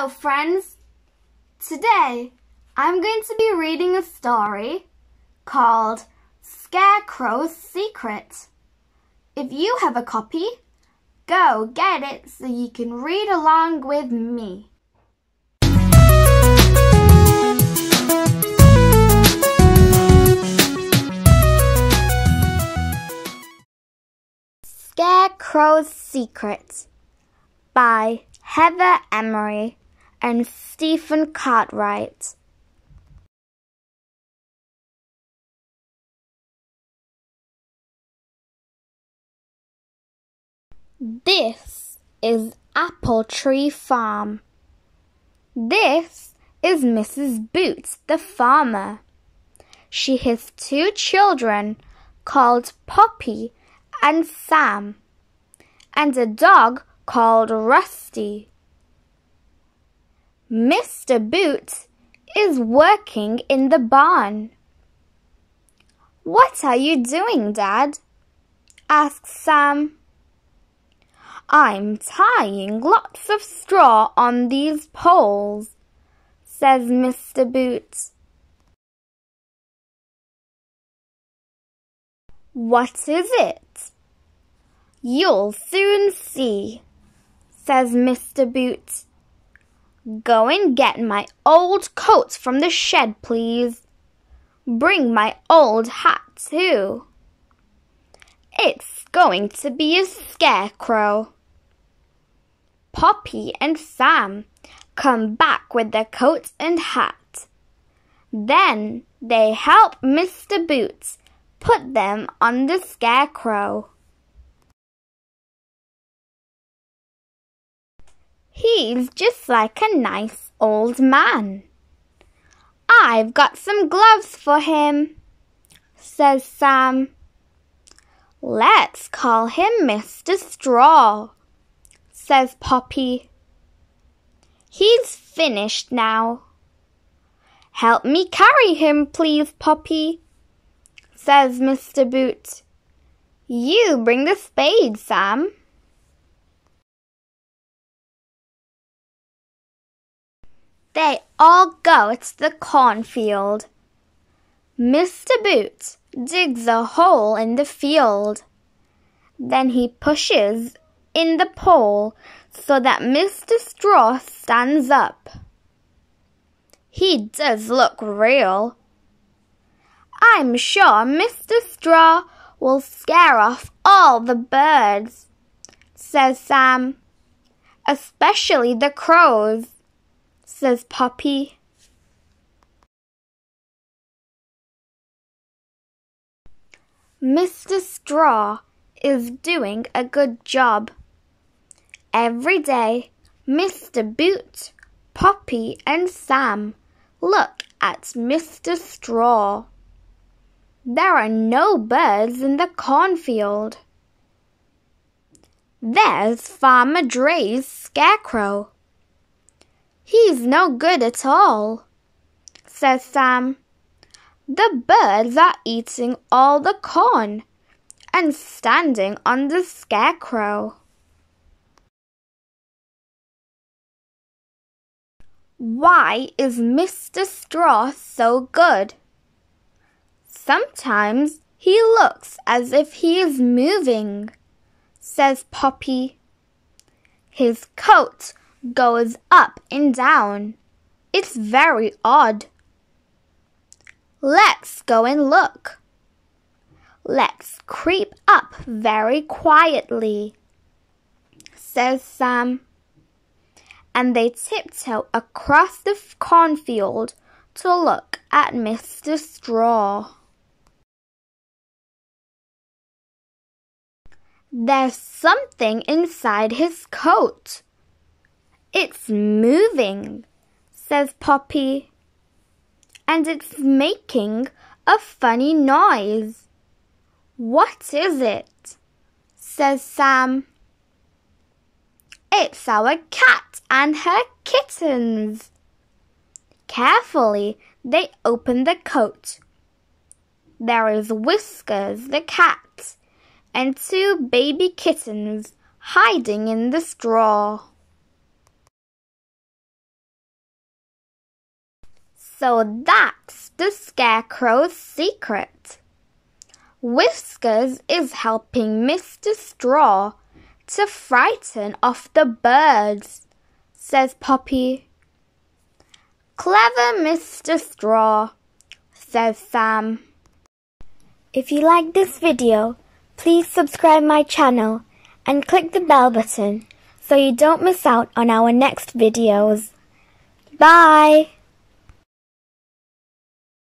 Hello, friends. Today I'm going to be reading a story called Scarecrow's Secret. If you have a copy, go get it so you can read along with me. Scarecrow's Secret by Heather Amery and Stephen Cartwright. This is Apple Tree Farm. This is Mrs. Boots, the farmer. She has two children called Poppy and Sam, and a dog called Rusty. Mr. Boots is working in the barn. What are you doing, Dad? asks Sam. I'm tying lots of straw on these poles, says Mr. Boots. What is it? You'll soon see says Mr. Boots. Go and get my old coats from the shed, please. Bring my old hat, too. It's going to be a scarecrow. Poppy and Sam come back with their coats and hat. Then they help Mr. Boots put them on the scarecrow. He's just like a nice old man. I've got some gloves for him, says Sam. Let's call him Mr. Straw, says Poppy. He's finished now. Help me carry him, please, Poppy, says Mr. Boot. You bring the spade, Sam. They all go to the cornfield. Mr. Boots digs a hole in the field. Then he pushes in the pole so that Mr. Straw stands up. He does look real. I'm sure Mr. Straw will scare off all the birds, says Sam, especially the crows says Poppy. Mr. Straw is doing a good job. Every day, Mr. Boot, Poppy, and Sam look at Mr. Straw. There are no birds in the cornfield. There's Farmer Dray's scarecrow. He's no good at all, says Sam. The birds are eating all the corn and standing on the scarecrow. Why is Mr. Straw so good? Sometimes he looks as if he is moving, says Poppy. His coat goes up and down. It's very odd. Let's go and look. Let's creep up very quietly, says Sam. And they tiptoe across the cornfield to look at Mr. Straw. There's something inside his coat. It's moving, says Poppy. And it's making a funny noise. What is it? says Sam. It's our cat and her kittens. Carefully, they open the coat. There is Whiskers, the cat, and two baby kittens hiding in the straw. So that's the Scarecrow's secret. Whiskers is helping Mr. Straw to frighten off the birds, says Poppy. Clever Mr. Straw, says Sam. If you like this video, please subscribe my channel and click the bell button so you don't miss out on our next videos. Bye!